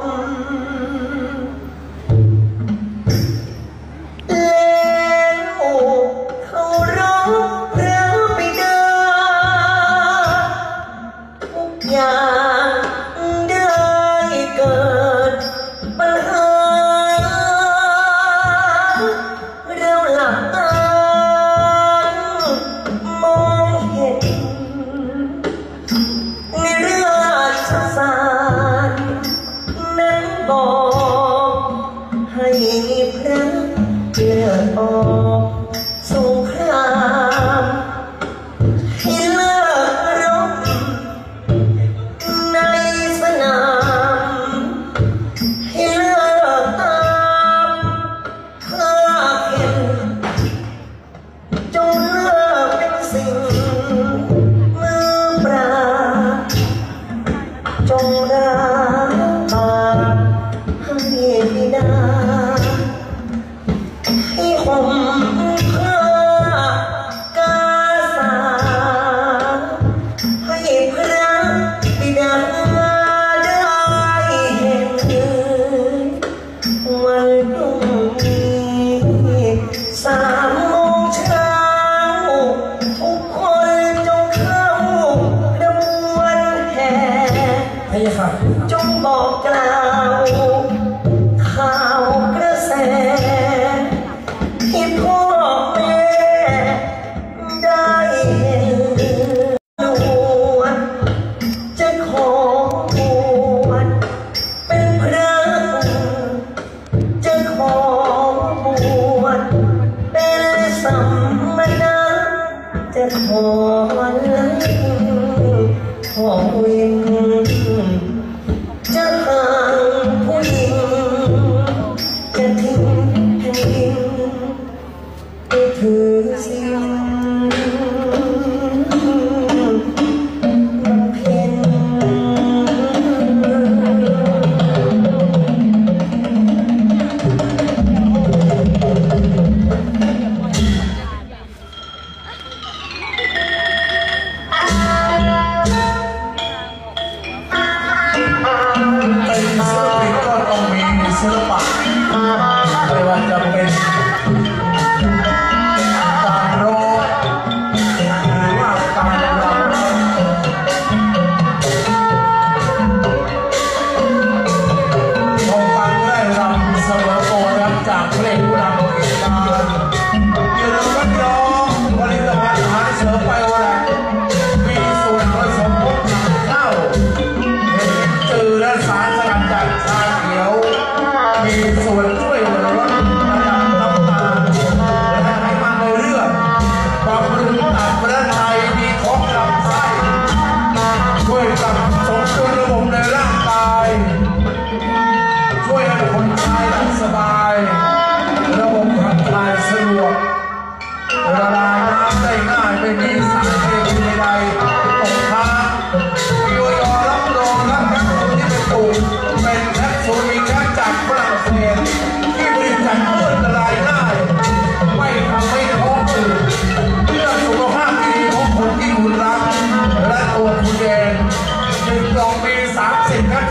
Oh. 中国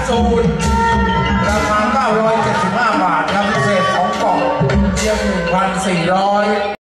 สมบูรณ์ราคา975 บาทครับพิเศษ2กล่องเพียง1,400